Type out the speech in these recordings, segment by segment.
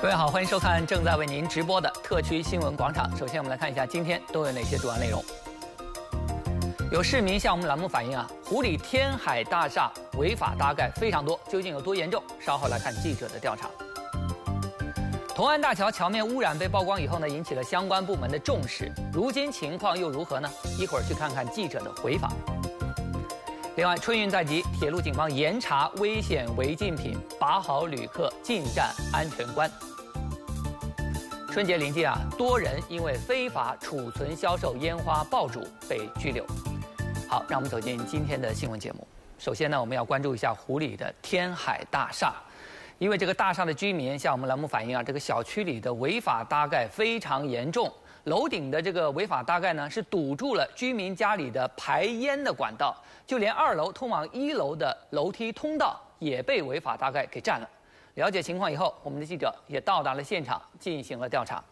各位好，欢迎收看正在为您直播的特区新闻广场。首先，我们来看一下今天都有哪些主要内容。有市民向我们栏目反映啊，湖里天海大厦违法搭盖非常多，究竟有多严重？稍后来看记者的调查。同安大桥桥面污染被曝光以后呢，引起了相关部门的重视。如今情况又如何呢？一会儿去看看记者的回访。另外，春运在即，铁路警方严查危险违禁品，把好旅客进站安全关。春节临近啊，多人因为非法储存、销售烟花爆竹被拘留。好，让我们走进今天的新闻节目。首先呢，我们要关注一下湖里的天海大厦，因为这个大厦的居民向我们栏目反映啊，这个小区里的违法搭盖非常严重，楼顶的这个违法搭盖呢是堵住了居民家里的排烟的管道，就连二楼通往一楼的楼梯通道也被违法搭盖给占了。了解情况以后，我们的记者也到达了现场，进行了调查。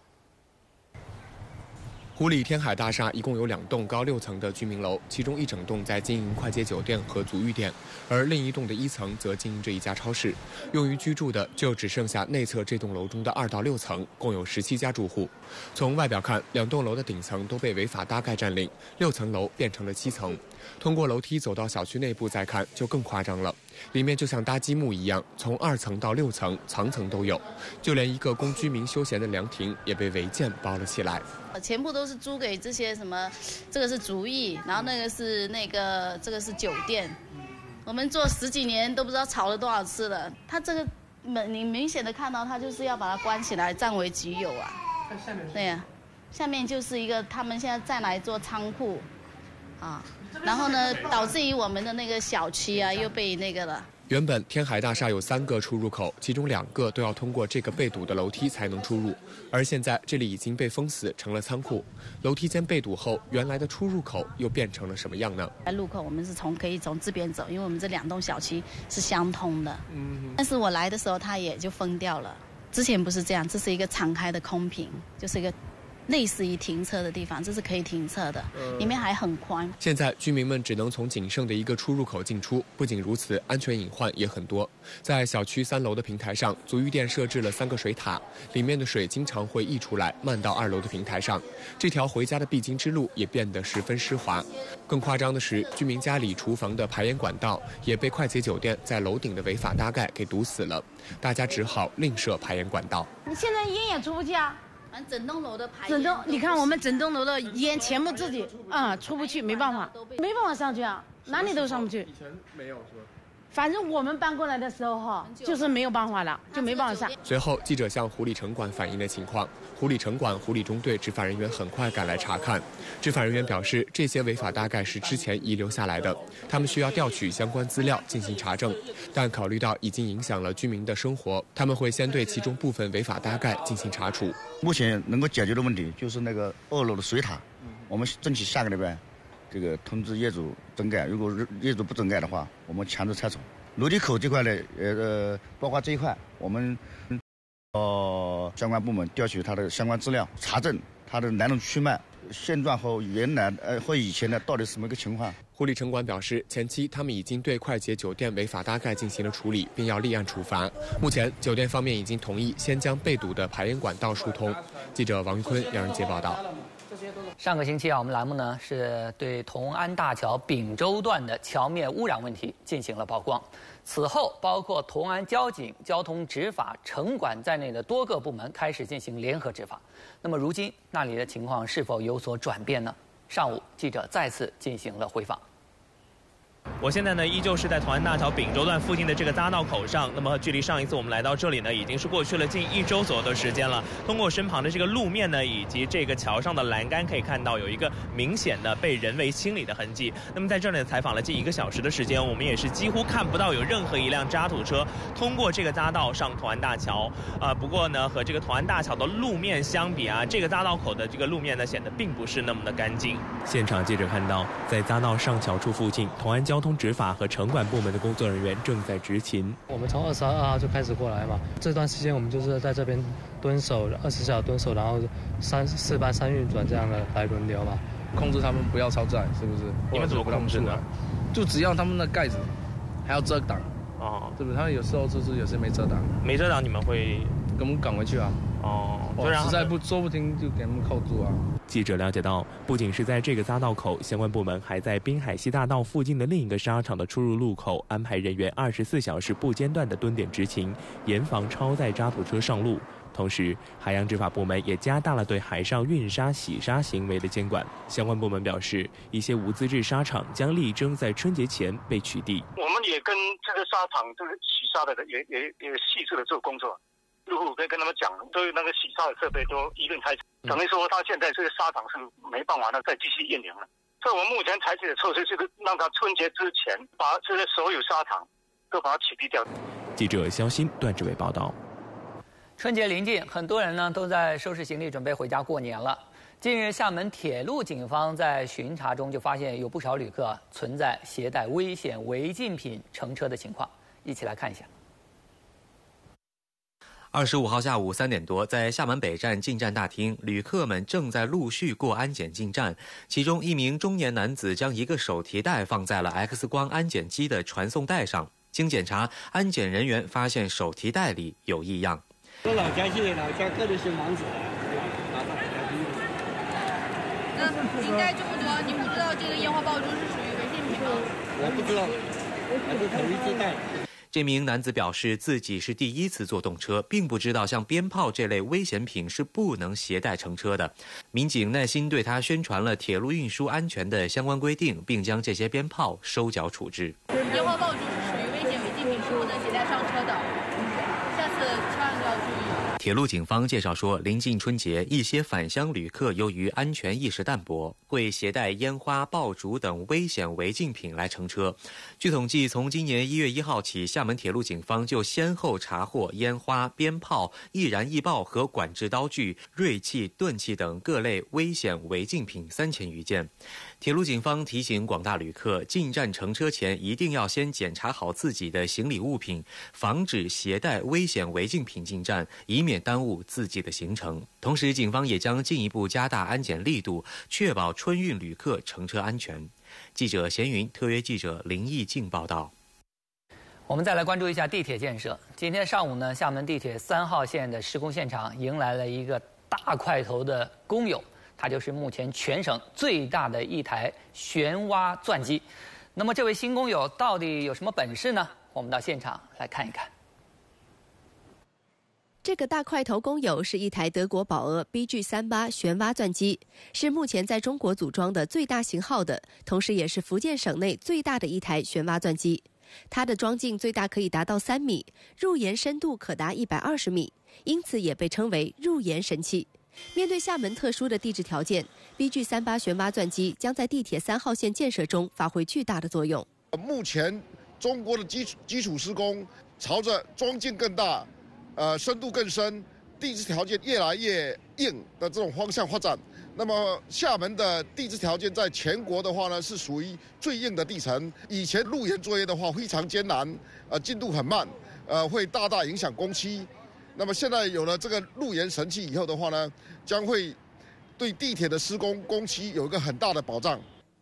湖里天海大厦一共有两栋高六层的居民楼，其中一整栋在经营快捷酒店和足浴店，而另一栋的一层则经营着一家超市。用于居住的就只剩下内侧这栋楼中的二到六层，共有十七家住户。从外表看，两栋楼的顶层都被违法搭盖占领，六层楼变成了七层。通过楼梯走到小区内部再看，就更夸张了。里面就像搭积木一样，从二层到六层，层层都有，就连一个供居民休闲的凉亭也被违建包了起来。全部都是租给这些什么，这个是竹艺，然后那个是那个，这个是酒店。我们做十几年都不知道炒了多少次了。他这个门，你明显的看到他就是要把它关起来，占为己有啊。对呀，下面就是一个他们现在再来做仓库，啊。然后呢，导致于我们的那个小区啊，又被那个了。原本天海大厦有三个出入口，其中两个都要通过这个被堵的楼梯才能出入，而现在这里已经被封死，成了仓库。楼梯间被堵后，原来的出入口又变成了什么样呢？在路口，我们是从可以从这边走，因为我们这两栋小区是相通的。嗯。但是我来的时候，它也就封掉了。之前不是这样，这是一个敞开的空瓶，就是一个。类似于停车的地方，这是可以停车的，里面还很宽。现在居民们只能从仅剩的一个出入口进出。不仅如此，安全隐患也很多。在小区三楼的平台上，足浴店设置了三个水塔，里面的水经常会溢出来，漫到二楼的平台上。这条回家的必经之路也变得十分湿滑。更夸张的是，居民家里厨房的排烟管道也被快捷酒店在楼顶的违法搭盖给堵死了，大家只好另设排烟管道。你现在烟也出不去啊？整栋楼的排，整栋你看我们整栋楼的烟全部自己啊出不去，没办法，没办法上去啊，哪里都上不去。以前没有是吧？反正我们搬过来的时候哈，就是没有办法了，就没办法上。随后，记者向湖里城管反映了情况，湖里城管、湖里中队执法人员很快赶来查看。执法人员表示，这些违法大概是之前遗留下来的，他们需要调取相关资料进行查证。但考虑到已经影响了居民的生活，他们会先对其中部分违法大概进行查处。目前能够解决的问题就是那个二楼的水塔，我们争取下个礼拜。这个通知业主整改，如果业主不整改的话，我们强制拆除。楼梯口这块呢，呃，包括这一块，我们呃相关部门调取他的相关资料，查证他的来龙去脉、现状和原来呃和以前的到底什么个情况。护理城管表示，前期他们已经对快捷酒店违法搭盖进行了处理，并要立案处罚。目前，酒店方面已经同意先将被堵的排烟管道疏通。记者王坤、杨仁杰报道。上个星期啊，我们栏目呢是对同安大桥丙洲段的桥面污染问题进行了曝光。此后，包括同安交警、交通执法、城管在内的多个部门开始进行联合执法。那么，如今那里的情况是否有所转变呢？上午，记者再次进行了回访。我现在呢，依旧是在同安大桥丙州段附近的这个匝道口上。那么，距离上一次我们来到这里呢，已经是过去了近一周左右的时间了。通过身旁的这个路面呢，以及这个桥上的栏杆，可以看到有一个明显的被人为清理的痕迹。那么，在这里采访了近一个小时的时间，我们也是几乎看不到有任何一辆渣土车通过这个匝道上同安大桥。啊，不过呢，和这个同安大桥的路面相比啊，这个匝道口的这个路面呢，显得并不是那么的干净。现场记者看到，在匝道上桥处附近，同安交交通执法和城管部门的工作人员正在执勤。我们从二十二号就开始过来嘛，这段时间我们就是在这边蹲守，二十四小时蹲守，然后三四班三运转这样的来轮流嘛，控制他们不要超载，是不是？你们怎么控制的？就只要他们的盖子还要遮挡，哦，对不对？他们有时候就是有些没遮挡，没遮挡你们会给我们赶回去啊。哦，实在不说不听就给他们扣住啊。记者了解到，不仅是在这个匝道口，相关部门还在滨海西大道附近的另一个沙场的出入路口安排人员二十四小时不间断的蹲点执勤，严防超载渣土车上路。同时，海洋执法部门也加大了对海上运沙、洗沙行为的监管。相关部门表示，一些无资质沙场将力争在春节前被取缔。我们也跟这个沙场这个洗沙的也也也细致的做工作。入户可以跟他们讲，都有那个洗沙的设备都一并开等于说他现在这个沙场是没办法，那再继续运营了。所以我们目前采取的措施就是让他春节之前把这些所有沙场都把它取缔掉。记者肖鑫、段志伟报道。春节临近，很多人呢都在收拾行李准备回家过年了。近日，厦门铁路警方在巡查中就发现有不少旅客存在携带危险违禁品乘车的情况，一起来看一下。二十五号下午三点多，在厦门北站进站大厅，旅客们正在陆续过安检进站。其中一名中年男子将一个手提袋放在了 X 光安检机的传送带上。经检查，安检人员发现手提袋里有异样。我老家去，老家刻的是房子。那您带这么多，你不知道这个烟花爆竹是属于违禁品吗？我不知道，我是头一次带。这名男子表示，自己是第一次坐动车，并不知道像鞭炮这类危险品是不能携带乘车的。民警耐心对他宣传了铁路运输安全的相关规定，并将这些鞭炮收缴处置。烟花爆竹是属于危险违禁品，是不能携带上车的。下次千万要注意。铁路警方介绍说，临近春节，一些返乡旅客由于安全意识淡薄，会携带烟花爆竹等危险违禁品来乘车。据统计，从今年一月一号起，厦门铁路警方就先后查获烟花、鞭炮、易燃易爆和管制刀具、锐器、钝器等各类危险违禁品三千余件。铁路警方提醒广大旅客，进站乘车前一定要先检查好自己的行李物品，防止携带危险违禁品进站，以免耽误自己的行程。同时，警方也将进一步加大安检力度，确保春运旅客乘车安全。记者闲云，特约记者林毅静报道。我们再来关注一下地铁建设。今天上午呢，厦门地铁三号线的施工现场迎来了一个大块头的工友。它就是目前全省最大的一台旋挖钻机。那么，这位新工友到底有什么本事呢？我们到现场来看一看。这个大块头工友是一台德国宝鹅 BG 三八旋挖钻机，是目前在中国组装的最大型号的，同时也是福建省内最大的一台旋挖钻机。它的装径最大可以达到三米，入岩深度可达一百二十米，因此也被称为入岩神器。面对厦门特殊的地质条件，BG 三八旋挖钻机将在地铁三号线建设中发挥巨大的作用。目前中国的基础基础施工朝着装径更大、呃深度更深、地质条件越来越硬的这种方向发展。那么厦门的地质条件在全国的话呢，是属于最硬的地层。以前入岩作业的话非常艰难，呃进度很慢，呃会大大影响工期。那么现在有了这个路岩神器以后的话呢，将会对地铁的施工工期有一个很大的保障。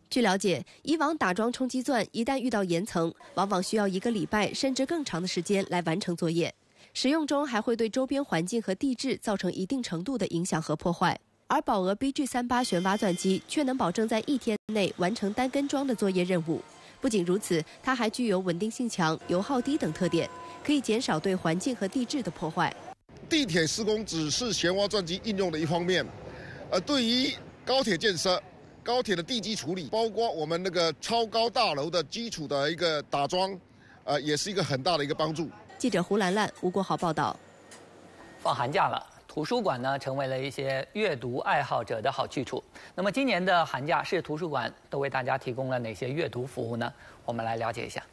据了解，以往打桩冲击钻一旦遇到岩层，往往需要一个礼拜甚至更长的时间来完成作业，使用中还会对周边环境和地质造成一定程度的影响和破坏。而宝鹅 BG 三八旋挖钻机却能保证在一天内完成单根桩的作业任务。不仅如此，它还具有稳定性强、油耗低等特点，可以减少对环境和地质的破坏。地铁施工只是旋挖钻机应用的一方面，呃，对于高铁建设、高铁的地基处理，包括我们那个超高大楼的基础的一个打桩，呃，也是一个很大的一个帮助。记者胡兰兰、吴国豪报道。放寒假了，图书馆呢成为了一些阅读爱好者的好去处。那么今年的寒假，市图书馆都为大家提供了哪些阅读服务呢？我们来了解一下。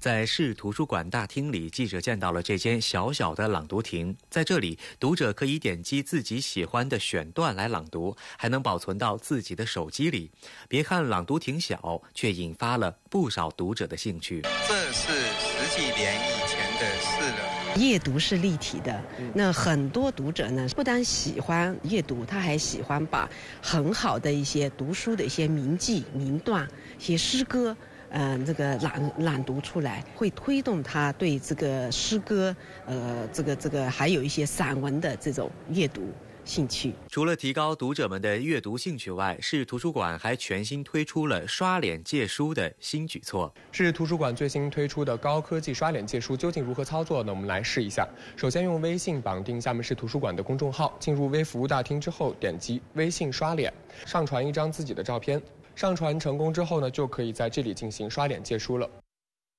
在市图书馆大厅里，记者见到了这间小小的朗读亭。在这里，读者可以点击自己喜欢的选段来朗读，还能保存到自己的手机里。别看朗读亭小，却引发了不少读者的兴趣。这是十几年以前的事了。阅读是立体的，那很多读者呢，不单喜欢阅读，他还喜欢把很好的一些读书的一些名记、名段、一些诗歌。嗯，这个朗朗读出来，会推动他对这个诗歌，呃，这个这个还有一些散文的这种阅读兴趣。除了提高读者们的阅读兴趣外，市图书馆还全新推出了刷脸借书的新举措。市图书馆最新推出的高科技刷脸借书究竟如何操作呢？我们来试一下。首先用微信绑定厦门市图书馆的公众号，进入微服务大厅之后，点击微信刷脸，上传一张自己的照片。上传成功之后呢，就可以在这里进行刷脸借书了。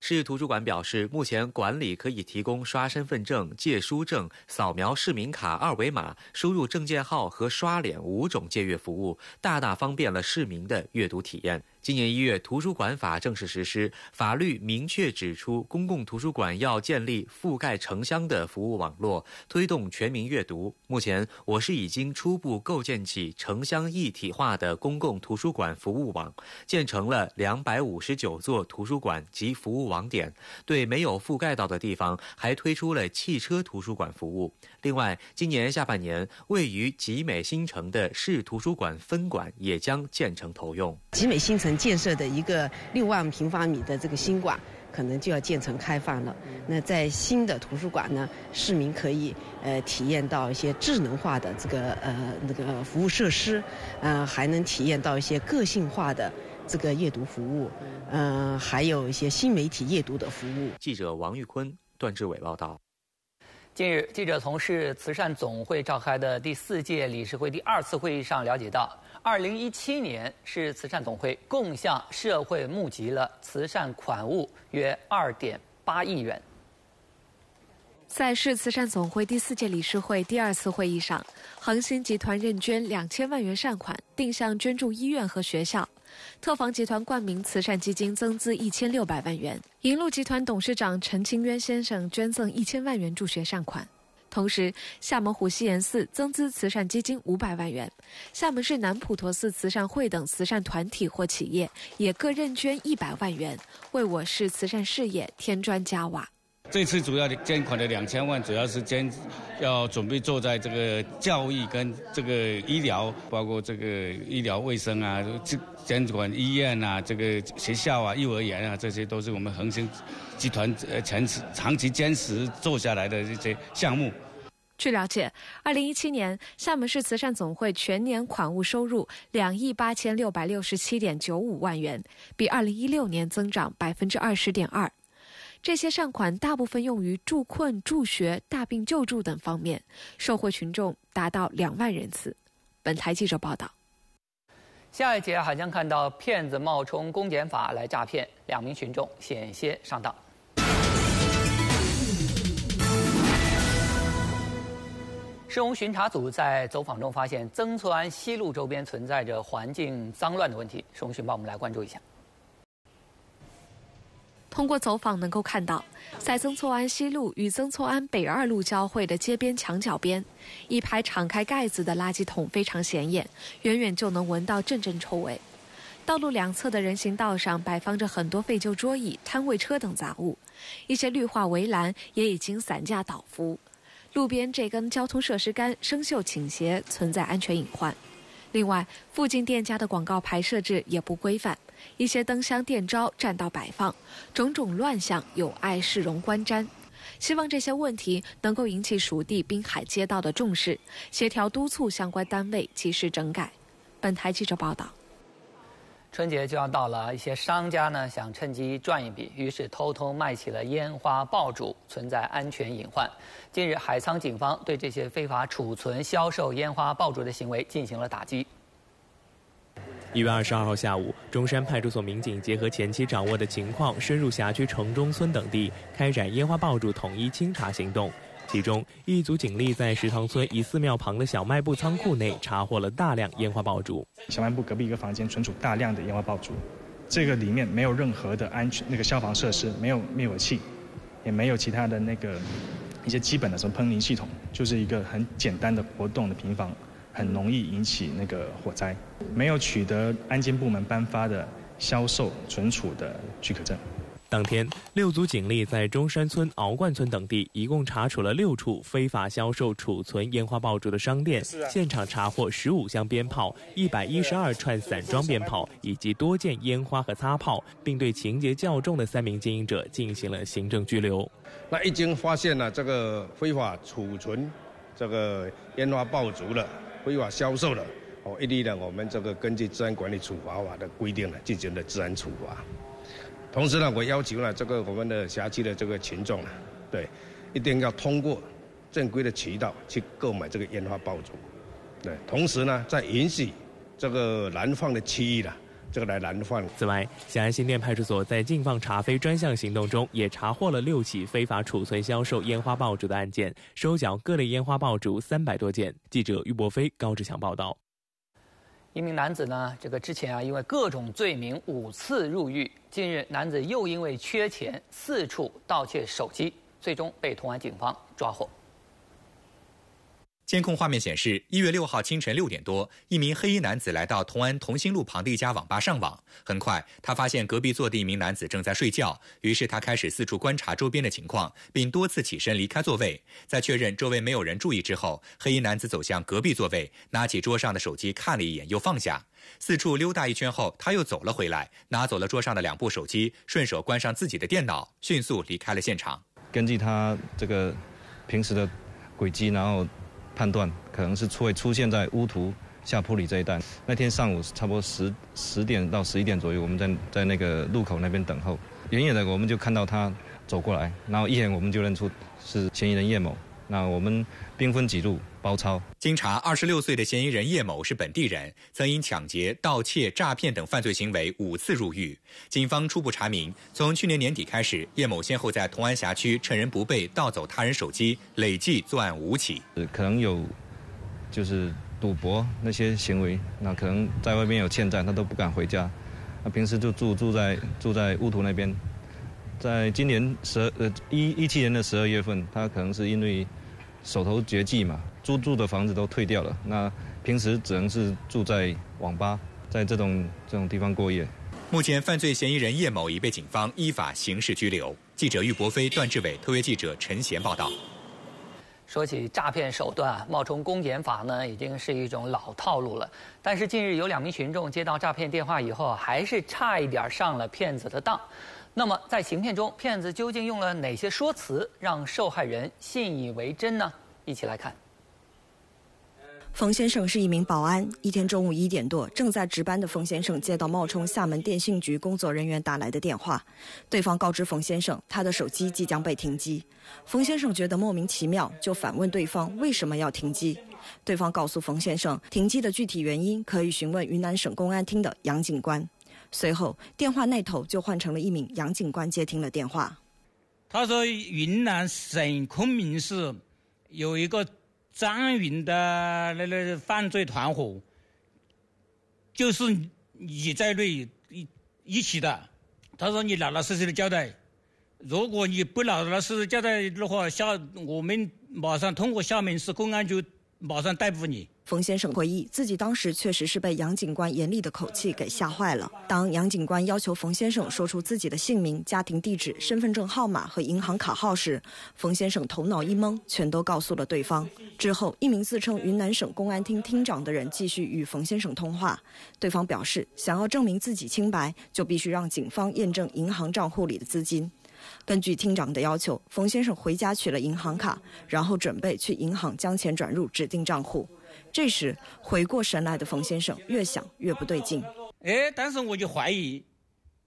市图书馆表示，目前馆里可以提供刷身份证、借书证、扫描市民卡二维码、输入证件号和刷脸五种借阅服务，大大方便了市民的阅读体验。今年一月，《图书馆法》正式实施，法律明确指出，公共图书馆要建立覆盖城乡的服务网络，推动全民阅读。目前，我市已经初步构建起城乡一体化的公共图书馆服务网，建成了两百五十九座图书馆及服务网点。对没有覆盖到的地方，还推出了汽车图书馆服务。另外，今年下半年，位于集美新城的市图书馆分馆也将建成投用。集美新城。建设的一个六万平方米的这个新馆，可能就要建成开放了。那在新的图书馆呢，市民可以呃体验到一些智能化的这个呃那个服务设施，呃还能体验到一些个性化的这个阅读服务，嗯，还有一些新媒体阅读的服务。记者王玉坤、段志伟报道。近日，记者从市慈善总会召开的第四届理事会第二次会议上了解到。二零一七年，市慈善总会共向社会募集了慈善款物约二点八亿元。在市慈善总会第四届理事会第二次会议上，恒星集团认捐两千万元善款，定向捐助医院和学校；特房集团冠名慈善基金增资一千六百万元；银路集团董事长陈清渊先生捐赠一千万元助学善款。同时，厦门虎溪岩寺增资慈善基金五百万元，厦门市南普陀寺慈善会等慈善团体或企业也各认捐一百万元，为我市慈善事业添砖加瓦。这次主要的捐款的两千万，主要是捐，要准备做在这个教育跟这个医疗，包括这个医疗卫生啊，这监管医院啊，这个学校啊，幼儿园啊，这些都是我们恒星集团呃长期长期坚持做下来的这些项目。据了解，二零一七年厦门市慈善总会全年款物收入两亿八千六百六十七点九五万元，比二零一六年增长百分之二十点二。这些善款大部分用于助困、助学、大病救助等方面，受惠群众达到两万人次。本台记者报道。下一节还将看到骗子冒充公检法来诈骗，两名群众险些上当。市容巡查组在走访中发现，曾厝垵西路周边存在着环境脏乱的问题。市容巡帮我们来关注一下。通过走访能够看到，在曾厝垵西路与曾厝垵北二路交汇的街边墙角边，一排敞开盖子的垃圾桶非常显眼，远远就能闻到阵阵臭味。道路两侧的人行道上摆放着很多废旧桌椅、摊位车等杂物，一些绿化围栏也已经散架倒伏。路边这根交通设施杆生锈倾斜，存在安全隐患。另外，附近店家的广告牌设置也不规范。一些灯箱、电招占道摆放，种种乱象有碍市容观瞻。希望这些问题能够引起属地滨海街道的重视，协调督促相关单位及时整改。本台记者报道。春节就要到了，一些商家呢想趁机赚一笔，于是偷偷卖起了烟花爆竹，存在安全隐患。近日，海沧警方对这些非法储存、销售烟花爆竹的行为进行了打击。一月二十二号下午，中山派出所民警结合前期掌握的情况，深入辖区城中村等地，开展烟花爆竹统一清查行动。其中，一组警力在石塘村一寺庙旁的小卖部仓库内查获了大量烟花爆竹。小卖部隔壁一个房间存储大量的烟花爆竹，这个里面没有任何的安全那个消防设施，没有灭火器，也没有其他的那个一些基本的什么喷淋系统，就是一个很简单的活动的平房，很容易引起那个火灾。没有取得安监部门颁发的销售存储的许可证。当天，六组警力在中山村、鳌冠村等地，一共查处了六处非法销售、储存烟花爆竹的商店，现场查获十五箱鞭炮、一百一十二串散装鞭炮以及多件烟花和擦炮，并对情节较重的三名经营者进行了行政拘留。那一经发现了这个非法储存这个烟花爆竹的、非法销售的，哦，一律呢，我们这个根据治安管理处罚法的规定呢，进行了治安处罚。同时呢，我要求呢，这个我们的辖区的这个群众呢，对，一定要通过正规的渠道去购买这个烟花爆竹，对。同时呢，在允许这个燃放的区域呢，这个来燃放。此外，咸安新店派出所，在禁放查非专项行动中，也查获了六起非法储存销售烟花爆竹的案件，收缴各类烟花爆竹三百多件。记者于博飞、高志强报道。一名男子呢，这个之前啊，因为各种罪名五次入狱。近日，男子又因为缺钱四处盗窃手机，最终被同安警方抓获。监控画面显示，一月六号清晨六点多，一名黑衣男子来到同安同心路旁的一家网吧上网。很快，他发现隔壁坐的一名男子正在睡觉，于是他开始四处观察周边的情况，并多次起身离开座位。在确认周围没有人注意之后，黑衣男子走向隔壁座位，拿起桌上的手机看了一眼，又放下。四处溜达一圈后，他又走了回来，拿走了桌上的两部手机，顺手关上自己的电脑，迅速离开了现场。根据他这个平时的轨迹，然后。判断可能是会出现在乌图下坡里这一带。那天上午差不多十十点到十一点左右，我们在在那个路口那边等候，远远的我们就看到他走过来，然后一眼我们就认出是嫌疑人叶某。那我们兵分几路包抄。经查，二十六岁的嫌疑人叶某是本地人，曾因抢劫、盗窃、诈骗等犯罪行为五次入狱。警方初步查明，从去年年底开始，叶某先后在同安辖区趁人不备盗走他人手机，累计作案五起。可能有就是赌博那些行为，那可能在外面有欠债，他都不敢回家。那平时就住住在住在乌图那边。在今年十呃一一七年的十二月份，他可能是因为。手头绝技嘛，租住的房子都退掉了，那平时只能是住在网吧，在这种这种地方过夜。目前，犯罪嫌疑人叶某已被警方依法刑事拘留。记者玉博飞、段志伟，特约记者陈贤报道。说起诈骗手段，冒充公检法呢，已经是一种老套路了。但是近日有两名群众接到诈骗电话以后，还是差一点上了骗子的当。那么，在行骗中，骗子究竟用了哪些说辞让受害人信以为真呢？一起来看。冯先生是一名保安。一天中午一点多，正在值班的冯先生接到冒充厦门电信局工作人员打来的电话，对方告知冯先生他的手机即将被停机。冯先生觉得莫名其妙，就反问对方为什么要停机。对方告诉冯先生，停机的具体原因可以询问云南省公安厅的杨警官。随后，电话那头就换成了一名杨警官接听了电话。他说：“云南省昆明市有一个张云的那个犯罪团伙，就是你在内一一起的。他说你老老实实的交代，如果你不老老实实交代的话，下我们马上通过厦门市公安局马上逮捕你。”冯先生回忆，自己当时确实是被杨警官严厉的口气给吓坏了。当杨警官要求冯先生说出自己的姓名、家庭地址、身份证号码和银行卡号时，冯先生头脑一懵，全都告诉了对方。之后，一名自称云南省公安厅厅长的人继续与冯先生通话，对方表示，想要证明自己清白，就必须让警方验证银行账户里的资金。根据厅长的要求，冯先生回家取了银行卡，然后准备去银行将钱转入指定账户。这时，回过神来的冯先生越想越不对劲。哎，当时我就怀疑，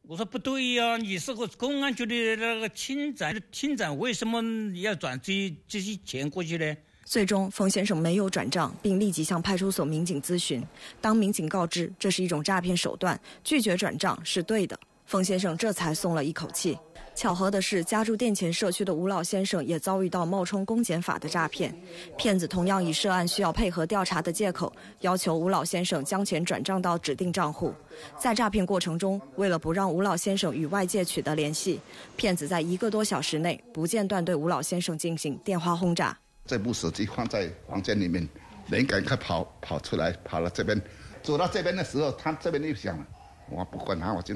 我说不对呀，你是个公安局的那个厅长，厅长为什么要转这这些钱过去呢？最终，冯先生没有转账，并立即向派出所民警咨询。当民警告知这是一种诈骗手段，拒绝转账是对的，冯先生这才松了一口气。巧合的是，家住店前社区的吴老先生也遭遇到冒充公检法的诈骗。骗子同样以涉案需要配合调查的借口，要求吴老先生将钱转账到指定账户。在诈骗过程中，为了不让吴老先生与外界取得联系，骗子在一个多小时内不间断对吴老先生进行电话轰炸。这部手机放在房间里面，人赶快跑跑出来，跑了这边，走到这边的时候，他这边又响了，我不管他，我就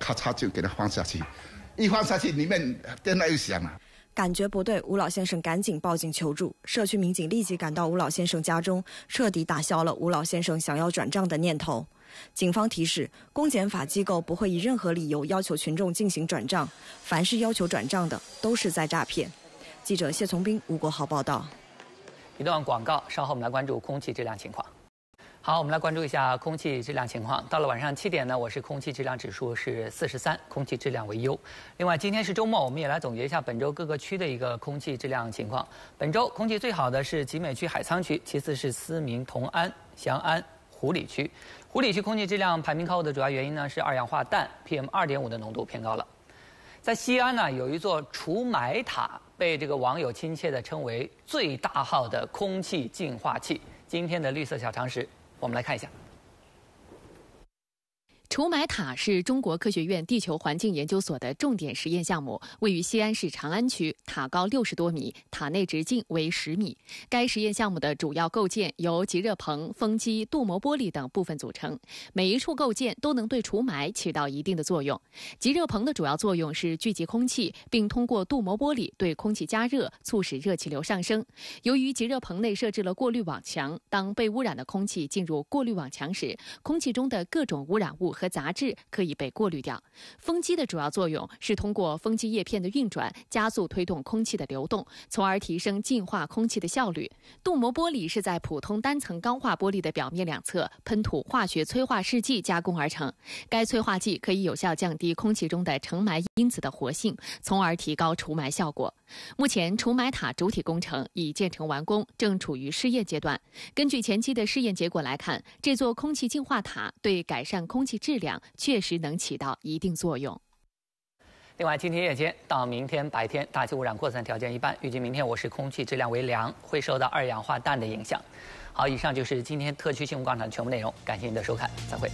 咔嚓就给他放下去。一放下去，里面电话又响了。感觉不对，吴老先生赶紧报警求助。社区民警立即赶到吴老先生家中，彻底打消了吴老先生想要转账的念头。警方提示，公检法机构不会以任何理由要求群众进行转账，凡是要求转账的都是在诈骗。记者谢从兵、吴国豪报道。一段广告，稍后我们来关注空气质量情况。好，我们来关注一下空气质量情况。到了晚上七点呢，我市空气质量指数是四十三，空气质量为优。另外，今天是周末，我们也来总结一下本周各个区的一个空气质量情况。本周空气最好的是集美区海沧区，其次是思明、同安、翔安、湖里区。湖里区空气质量排名靠后的主要原因呢是二氧化氮 PM 二点五的浓度偏高了。在西安呢，有一座除霾塔，被这个网友亲切地称为最大号的空气净化器。今天的绿色小常识。我们来看一下。除霾塔是中国科学院地球环境研究所的重点实验项目，位于西安市长安区，塔高六十多米，塔内直径为十米。该实验项目的主要构件由极热棚、风机、镀膜玻璃等部分组成，每一处构件都能对除霾起到一定的作用。极热棚的主要作用是聚集空气，并通过镀膜玻璃对空气加热，促使热气流上升。由于极热棚内设置了过滤网墙，当被污染的空气进入过滤网墙时，空气中的各种污染物。和杂质可以被过滤掉。风机的主要作用是通过风机叶片的运转，加速推动空气的流动，从而提升净化空气的效率。镀膜玻璃是在普通单层钢化玻璃的表面两侧喷涂化学催化试剂加工而成。该催化剂可以有效降低空气中的尘霾因子的活性，从而提高除霾效果。目前，除霾塔主体工程已建成完工，正处于试验阶段。根据前期的试验结果来看，这座空气净化塔对改善空气质量质量确实能起到一定作用。另外，今天夜间到明天白天，大气污染扩散条件一般，预计明天我市空气质量为良，会受到二氧化氮的影响。好，以上就是今天特区新闻广场的全部内容，感谢您的收看，再会。